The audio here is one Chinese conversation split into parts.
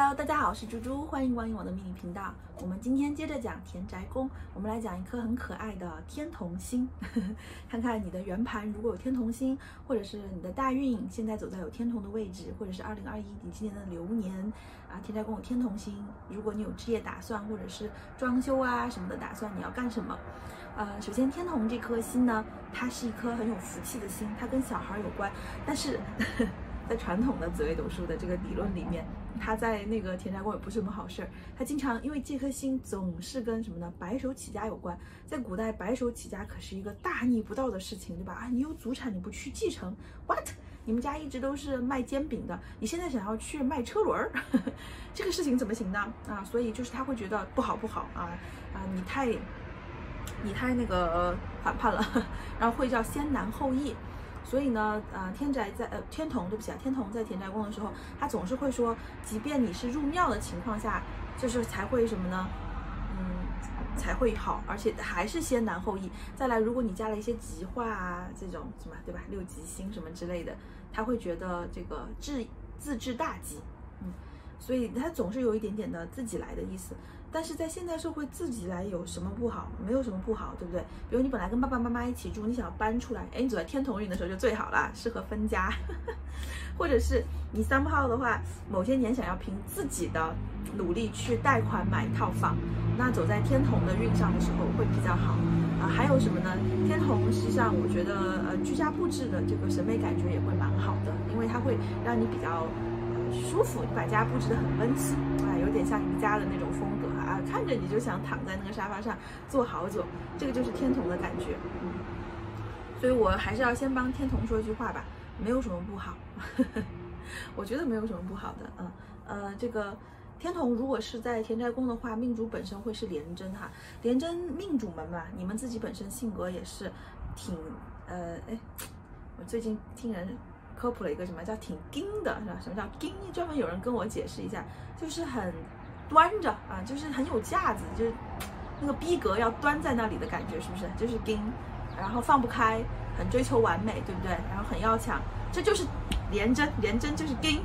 Hello，大家好，我是猪猪，欢迎光临我的秘密频道。我们今天接着讲田宅宫，我们来讲一颗很可爱的天同星，看看你的圆盘如果有天同星，或者是你的大运现在走在有天同的位置，或者是二零二一你今年的流年啊，田宅宫有天同星，如果你有置业打算，或者是装修啊什么的打算，你要干什么？呃，首先天同这颗星呢，它是一颗很有福气的星，它跟小孩有关，但是在传统的紫微斗数的这个理论里面。他在那个田宅宫也不是什么好事儿，他经常因为这颗星总是跟什么呢？白手起家有关。在古代，白手起家可是一个大逆不道的事情，对吧？啊，你有祖产你不去继承，what？你们家一直都是卖煎饼的，你现在想要去卖车轮儿，这个事情怎么行呢？啊，所以就是他会觉得不好不好啊啊，你太你太那个反叛了，然后会叫先难后易。所以呢，呃，天宅在呃天同，对不起啊，天同在田宅宫的时候，他总是会说，即便你是入庙的情况下，就是才会什么呢？嗯，才会好，而且还是先难后易。再来，如果你加了一些吉化啊，这种什么，对吧？六吉星什么之类的，他会觉得这个治自治大吉，嗯，所以他总是有一点点的自己来的意思。但是在现代社会，自己来有什么不好？没有什么不好，对不对？比如你本来跟爸爸妈妈一起住，你想要搬出来，哎，你走在天同运的时候就最好了，适合分家。或者是你三号的话，某些年想要凭自己的努力去贷款买一套房，那走在天同的运上的时候会比较好啊。还有什么呢？天同实际上我觉得，呃，居家布置的这个审美感觉也会蛮好的，因为它会让你比较舒服，你把家布置得很温馨啊，有点像宜家的那种风格。啊，看着你就想躺在那个沙发上坐好久，这个就是天童的感觉。嗯，所以我还是要先帮天童说一句话吧，没有什么不好，我觉得没有什么不好的。嗯，呃，这个天童如果是在田宅宫的话，命主本身会是廉贞哈，廉贞命主们嘛，你们自己本身性格也是挺呃，哎，我最近听人科普了一个什么叫挺硬的，是吧？什么叫硬？专门有人跟我解释一下，就是很。端着啊，就是很有架子，就是那个逼格要端在那里的感觉，是不是？就是盯，然后放不开，很追求完美，对不对？然后很要强，这就是廉贞，廉贞就是盯。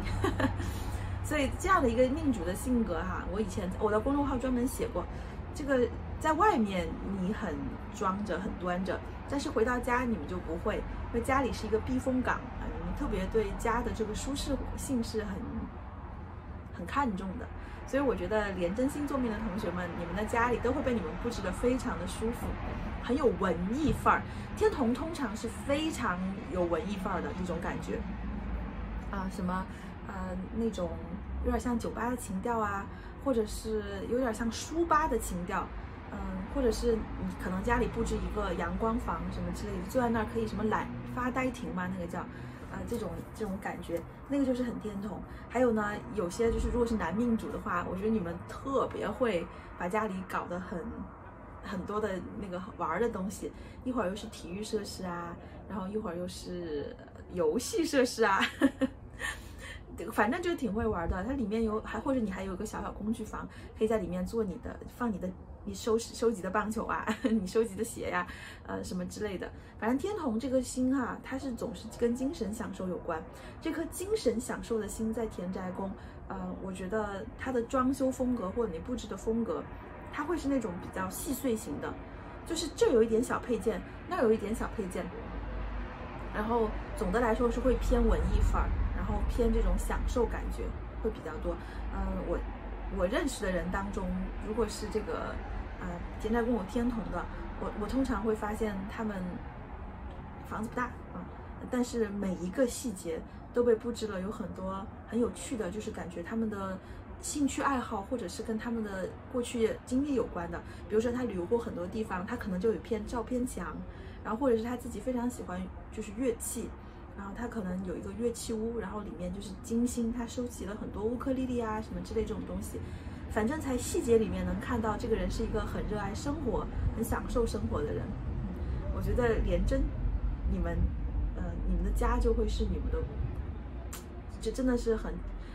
所以这样的一个命主的性格哈，我以前我的公众号专门写过，这个在外面你很装着很端着，但是回到家你们就不会，因为家里是一个避风港，特别对家的这个舒适性是很很看重的。所以我觉得连真心座命的同学们，你们的家里都会被你们布置的非常的舒服，很有文艺范儿。天童通常是非常有文艺范儿的这种感觉，啊，什么，呃，那种有点像酒吧的情调啊，或者是有点像书吧的情调，嗯，或者是你可能家里布置一个阳光房什么之类的，坐在那儿可以什么懒发呆亭嘛，那个叫。啊，这种这种感觉，那个就是很天同。还有呢，有些就是如果是男命主的话，我觉得你们特别会把家里搞得很很多的那个玩的东西，一会儿又是体育设施啊，然后一会儿又是游戏设施啊，反正就挺会玩的。它里面有还或者你还有个小小工具房，可以在里面做你的放你的。你收收集的棒球啊，你收集的鞋呀，呃，什么之类的，反正天同这颗星哈，它是总是跟精神享受有关。这颗精神享受的心在田宅宫，呃，我觉得它的装修风格或者你布置的风格，它会是那种比较细碎型的，就是这有一点小配件，那有一点小配件，然后总的来说是会偏文艺范儿，然后偏这种享受感觉会比较多。嗯，我我认识的人当中，如果是这个。呃，田宅宫有天同的，我我通常会发现他们房子不大啊，但是每一个细节都被布置了，有很多很有趣的，就是感觉他们的兴趣爱好或者是跟他们的过去经历有关的。比如说他旅游过很多地方，他可能就有一片照片墙，然后或者是他自己非常喜欢就是乐器，然后他可能有一个乐器屋，然后里面就是精心他收集了很多乌克丽丽啊什么之类这种东西。反正在细节里面能看到这个人是一个很热爱生活、很享受生活的人。我觉得廉贞，你们，呃，你们的家就会是你们的，这真的是很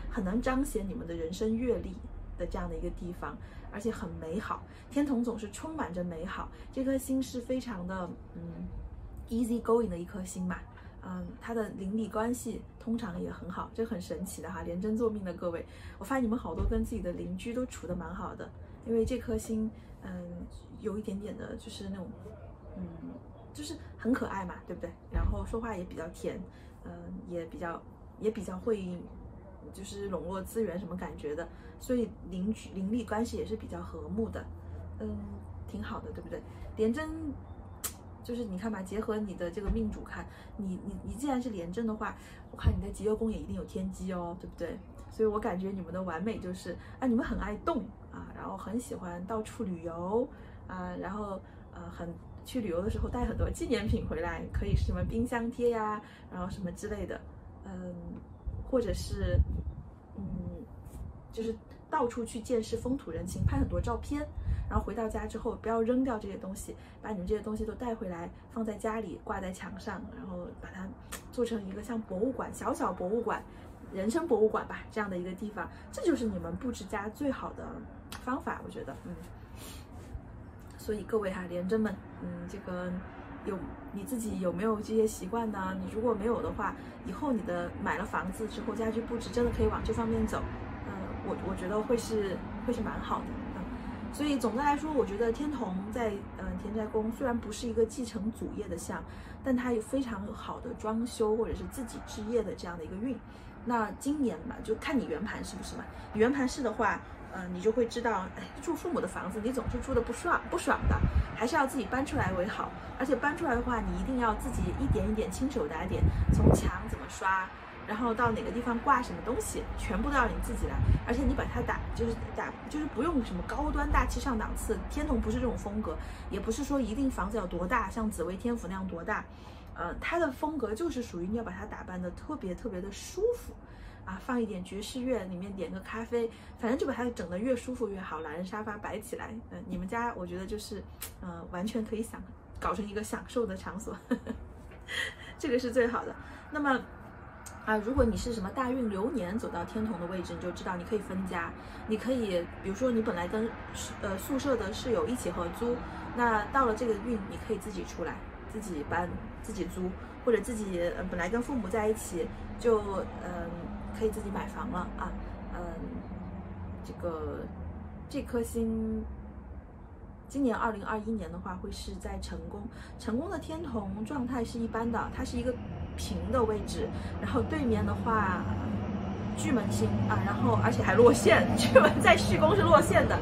很能彰显你们的人生阅历的这样的一个地方，而且很美好。天童总是充满着美好，这颗心是非常的，嗯，easy going 的一颗心嘛。嗯，他的邻里关系通常也很好，这很神奇的哈。廉贞坐命的各位，我发现你们好多跟自己的邻居都处得蛮好的，因为这颗星，嗯，有一点点的就是那种，嗯，就是很可爱嘛，对不对？然后说话也比较甜，嗯，也比较也比较会，就是笼络资源什么感觉的，所以邻居邻里关系也是比较和睦的，嗯，挺好的，对不对？廉贞。就是你看吧，结合你的这个命主看，你你你既然是廉贞的话，我看你的极恶宫也一定有天机哦，对不对？所以我感觉你们的完美就是啊，你们很爱动啊，然后很喜欢到处旅游啊，然后呃很去旅游的时候带很多纪念品回来，可以是什么冰箱贴呀，然后什么之类的，嗯，或者是嗯，就是到处去见识风土人情，拍很多照片。然后回到家之后，不要扔掉这些东西，把你们这些东西都带回来，放在家里，挂在墙上，然后把它做成一个像博物馆、小小博物馆、人生博物馆吧这样的一个地方。这就是你们布置家最好的方法，我觉得，嗯。所以各位哈，廉贞们，嗯，这个有你自己有没有这些习惯呢？你如果没有的话，以后你的买了房子之后，家居布置真的可以往这方面走，我我觉得会是会是蛮好的。所以总的来说，我觉得天同在嗯田宅宫虽然不是一个继承祖业的相，但它有非常好的装修或者是自己置业的这样的一个运。那今年嘛，就看你圆盘是不是嘛。你圆盘是的话，嗯，你就会知道，哎，住父母的房子，你总是住的不爽不爽的，还是要自己搬出来为好。而且搬出来的话，你一定要自己一点一点亲手打点，从墙怎么刷。然后到哪个地方挂什么东西，全部都要你自己来，而且你把它打，就是打，就是不用什么高端大气上档次。天童不是这种风格，也不是说一定房子要多大，像紫薇天府那样多大，呃，它的风格就是属于你要把它打扮的特别特别的舒服，啊，放一点爵士乐，里面点个咖啡，反正就把它整得越舒服越好。懒人沙发摆起来，嗯，你们家我觉得就是，呃，完全可以享搞成一个享受的场所，这个是最好的。那么。啊，如果你是什么大运流年走到天同的位置，你就知道你可以分家，你可以，比如说你本来跟呃宿舍的室友一起合租，那到了这个运，你可以自己出来，自己搬，自己租，或者自己呃本来跟父母在一起，就嗯可以自己买房了啊，嗯，这个这颗星，今年二零二一年的话会是在成功，成功的天同状态是一般的，它是一个。平的位置，然后对面的话，巨门星啊，然后而且还落线，巨门在戌宫是落线的，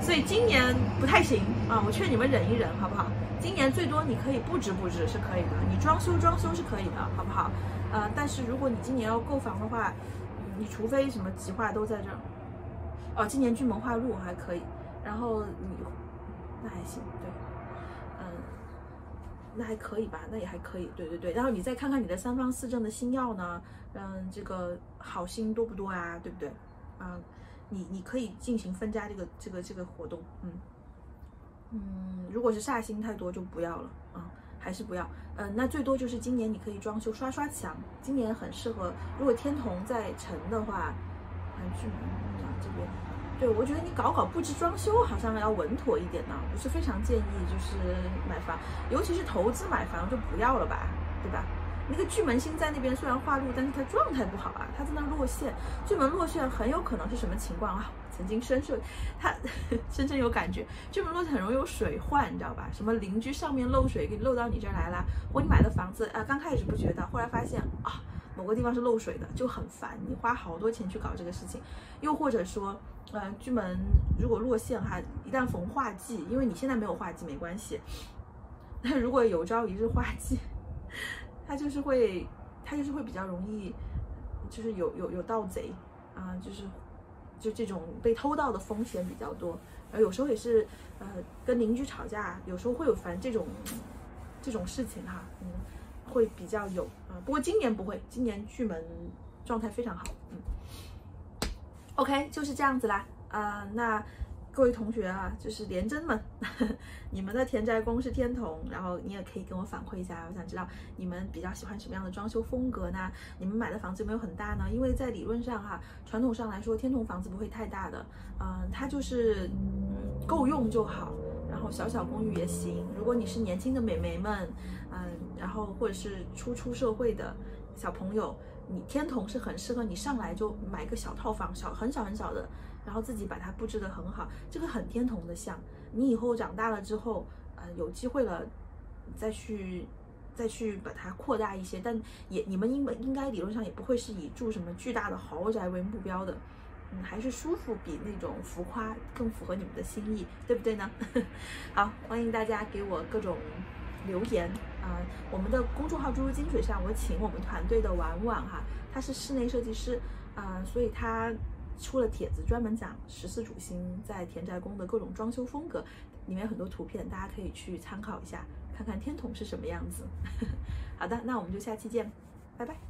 所以今年不太行啊，我劝你们忍一忍，好不好？今年最多你可以布置布置是可以的，你装修装修是可以的，好不好？呃，但是如果你今年要购房的话，你除非什么计划都在这儿，哦，今年巨门化禄还可以，然后你那还行，对。那还可以吧，那也还可以，对对对。然后你再看看你的三方四正的星耀呢，嗯，这个好星多不多啊？对不对？啊，你你可以进行分家这个这个这个活动，嗯嗯。如果是煞星太多就不要了啊，还是不要。嗯，那最多就是今年你可以装修刷刷墙，今年很适合。如果天同在辰的话，还是这边。对，我觉得你搞搞布置装修好像要稳妥一点呢，不是非常建议就是买房，尤其是投资买房就不要了吧，对吧？那个巨门星在那边虽然化禄，但是它状态不好啊，它在那落线，巨门落线很有可能是什么情况啊？曾经深受它 深深有感觉，巨门落线很容易有水患，你知道吧？什么邻居上面漏水给漏到你这儿来了，或你买的房子啊，刚开始不觉得，后来发现啊。某个地方是漏水的，就很烦，你花好多钱去搞这个事情，又或者说，呃，巨门如果落陷哈，一旦逢化忌，因为你现在没有化忌没关系，那如果有朝一日化忌，它就是会，它就是会比较容易，就是有有有盗贼啊，就是就这种被偷盗的风险比较多，而有时候也是，呃，跟邻居吵架，有时候会有烦这种这种事情哈，嗯。会比较有啊，不过今年不会，今年巨门状态非常好，嗯，OK 就是这样子啦，啊，那各位同学啊，就是廉贞们，你们的田宅宫是天同，然后你也可以跟我反馈一下，我想知道你们比较喜欢什么样的装修风格呢？你们买的房子有没有很大呢？因为在理论上哈，传统上来说，天同房子不会太大的，嗯，它就是够用就好。然后小小公寓也行。如果你是年轻的美眉们，嗯，然后或者是初出社会的小朋友，你天童是很适合你上来就买个小套房，小很小很小的，然后自己把它布置得很好，这个很天童的像。你以后长大了之后，呃，有机会了再去再去把它扩大一些，但也你们应应该理论上也不会是以住什么巨大的豪宅为目标的。嗯，还是舒服比那种浮夸更符合你们的心意，对不对呢？好，欢迎大家给我各种留言啊！我们的公众号“注入金水”上，我请我们团队的婉婉哈，她是室内设计师啊，所以她出了帖子，专门讲十四主星在田宅宫的各种装修风格，里面很多图片，大家可以去参考一下，看看天童是什么样子。好的，那我们就下期见，拜拜。